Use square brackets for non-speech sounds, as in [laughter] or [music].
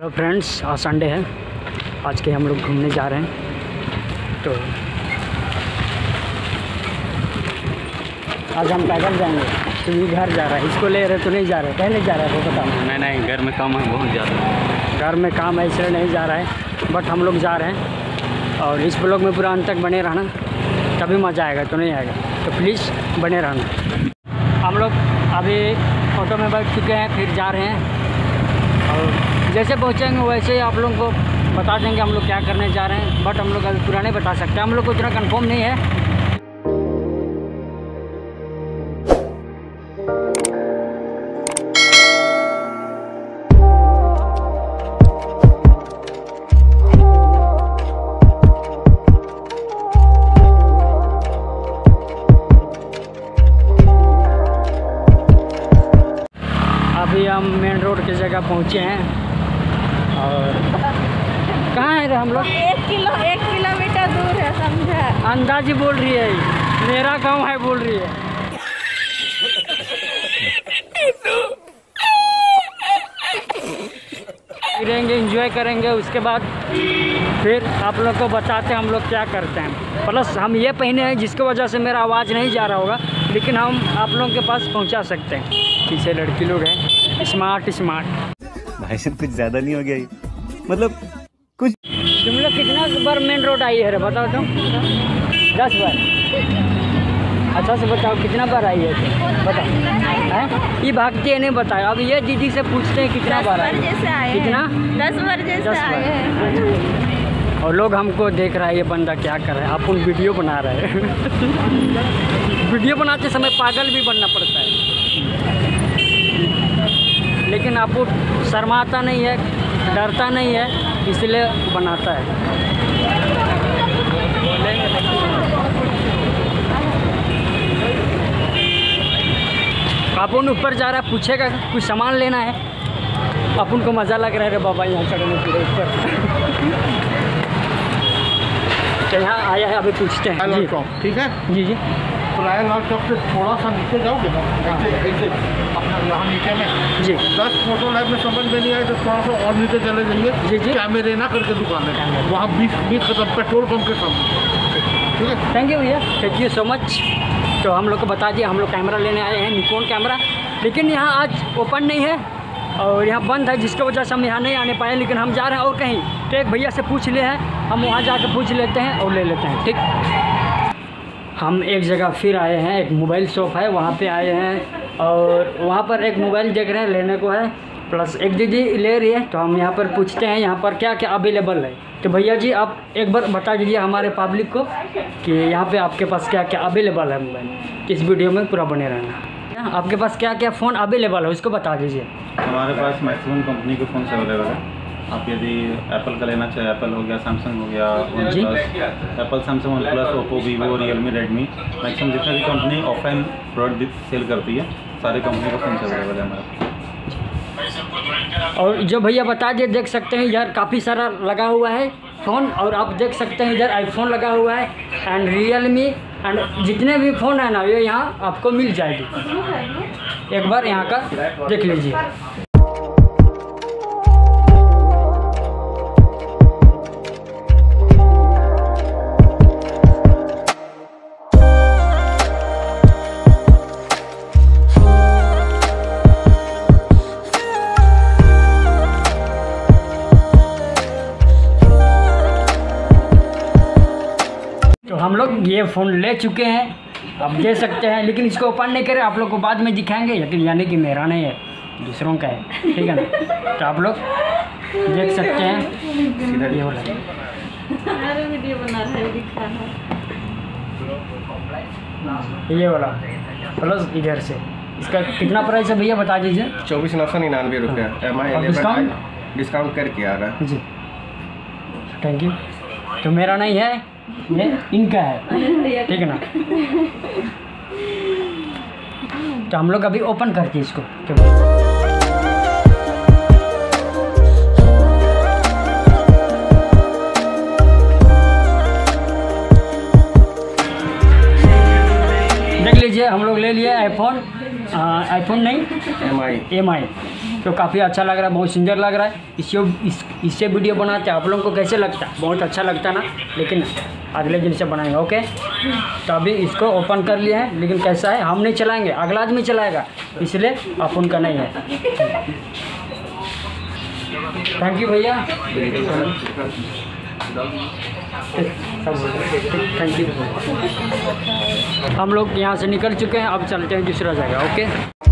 Hello friends आज Sunday है। आज के हम लोग घूमने जा रहे हैं। तो आज हम पैदल जाएँगे। तो ये घर जा रहा है। इसको ले रहे तो नहीं जा रहे। नहीं जा रहा है वो बताओ। नहीं नहीं घर में काम है बहुत ज़्यादा। घर में काम है इसलिए नहीं जा रहा है। बट हम लोग जा रहे हैं। और इस ब्लॉग में पूरा अंत तक बने रहना। तभी मज़ा आएगा तो नहीं आएगा। तो प्लीज़ बने रहना। हम लोग अभी ऑटो में बैठ चुके हैं फिर जा रहे हैं। और जैसे पहुँचेंगे वैसे ही आप लोगों को बता देंगे हम लोग क्या करने जा रहे हैं। बट हम लोग अभी पूरा नहीं बता सकते हम लोग को इतना कन्फर्म नहीं है। अभी हम मेन रोड की जगह पहुँचे हैं। और कहाँ है रे हम लोग? एक किलो एक किलोमीटर दूर है समझा? अंदाजी बोल रही है मेरा गाँव है बोल रही है। फिरेंगे एंजॉय करेंगे उसके बाद फिर आप लोग को बताते हैं हम लोग क्या करते हैं। प्लस हम ये पहने हैं जिसकी वजह से मेरा आवाज़ नहीं जा रहा होगा लेकिन हम आप लोगों के पास पहुँचा सकते हैं। पीछे लड़की लोग हैं। स्मार्ट स्मार्ट भाई साहब कुछ ज़्यादा नहीं हो गया ये। मतलब कुछ तुम लोग कितना बार मेन रोड आई है बताओ तुम। दस बार। अच्छा से बताओ कितना बार आई है? बताओ। हैं? ये भागती है नहीं बताओ अब ये दीदी से पूछते हैं कितना बार बार आई है। आए कितना? दस बार जैसे आए हैं। और लोग हमको देख रहा है ये बंदा क्या कर रहा है। आप उन वीडियो बना रहे हैं। वीडियो बनाते समय पागल भी बनना पड़ता है। लेकिन आपको शर्माता नहीं है डरता नहीं है इसलिए बनाता है। अपन ऊपर जा रहा है पूछेगा कुछ सामान लेना है। अपन को मज़ा लग रहा है रे बाबा यहाँ चढ़ने के लिए ऊपर। तो यहाँ आया है अभी पूछते हैं। ठीक है? जी जी। राय लाल चौक से थोड़ा सा नीचे जाओगे ना? ऐसे ऐसे अपना यहाँ नीचे में। जी। दस फ़ोटो लाइफ में समझ में नहीं आए तो थोड़ा सा और नीचे चले जी, जाइए। जी। जी। कैमरे ना करके दुकान है। वहाँ बीस बीस कदम पेट्रोल पंप के सामने। ठीक है? थैंक यू भैया। थैंक यू सो मच तो हम लोग को बता दिया हम लोग कैमरा लेने आए हैं निकोन कैमरा लेकिन यहाँ आज ओपन नहीं है और यहाँ बंद है जिसकी वजह से हम यहाँ नहीं आने पाए लेकिन हम जा रहे हैं और कहीं। तो एक भैया से पूछ लिए हैं हम वहाँ जाकर पूछ लेते हैं और ले लेते हैं ठीक? हम एक जगह फिर आए हैं, एक मोबाइल शॉप है, वहाँ पे आए हैं और वहाँ पर एक मोबाइल देख रहे हैं, लेने को है। प्लस एक दीदी ले रही है तो हम यहाँ पर पूछते हैं, यहाँ पर क्या क्या अवेलेबल है। तो भैया जी, आप एक बार बता दीजिए हमारे पब्लिक को कि यहाँ पे आपके पास क्या क्या अवेलेबल है मोबाइल। इस वीडियो में पूरा बने रहना। आपके पास क्या क्या फ़ोन अवेलेबल है, उसको बता दीजिए। हमारे पास मैक्सिमम कंपनी के फ़ोन अवेलेबल है। आप यदि एप्पल का लेना चाहे एप्पल हो गया सैमसंग हो गया वन जी। Plus Apple Samsung OnePlus Oppo Vivo Realme Redmi maximum जितना भी कंपनी ऑफलाइन प्रोडक्ट सेल करती है सारी कंपनी का फ़ोन अवेलेबल है हमारे। और जो भैया बता दिए देख सकते हैं इधर काफ़ी सारा लगा हुआ है फ़ोन और आप देख सकते हैं इधर आईफोन लगा हुआ है एंड रियलमी एंड जितने भी फ़ोन है ना ये यहाँ आपको मिल जाएगी। एक बार यहाँ का देख लीजिए। लोग ये फ़ोन ले चुके हैं। आप दे सकते हैं लेकिन इसको ओपन नहीं करें। आप लोग को बाद में दिखाएँगे। लेकिन यानी कि मेरा नहीं है दूसरों का है। ठीक है ना? तो आप लोग देख सकते हैं। ये वाला ये वाला प्लस इधर से। इसका कितना प्राइस है भैया बता दीजिए। चौबीस नौ सौ निन्यानवे रुपये। एम आई डिस्काउंट? डिस्काउंट करके आ रहा है। जी। थैंक यू तो मेरा नहीं है। ये इनका है। ठीक है ना? [laughs] तो हम लोग अभी ओपन करते हैं इसको आईफोन नहीं? एम आई एम आई तो काफ़ी अच्छा लग रहा है बहुत सुंदर लग रहा है। इससे इस इससे वीडियो बनाते हैं आप लोगों को कैसे लगता? है बहुत अच्छा लगता ना लेकिन अगले दिन से बनाएँगे ओके? तो अभी इसको ओपन कर लिए हैं लेकिन कैसा है हम नहीं चलाएँगे अगला आदमी चलाएगा इसलिए अपन का नहीं है। थैंक यू भैया। थैंक यू हम लोग यहाँ से निकल चुके हैं, अब चलते हैं दूसरा जगह ओके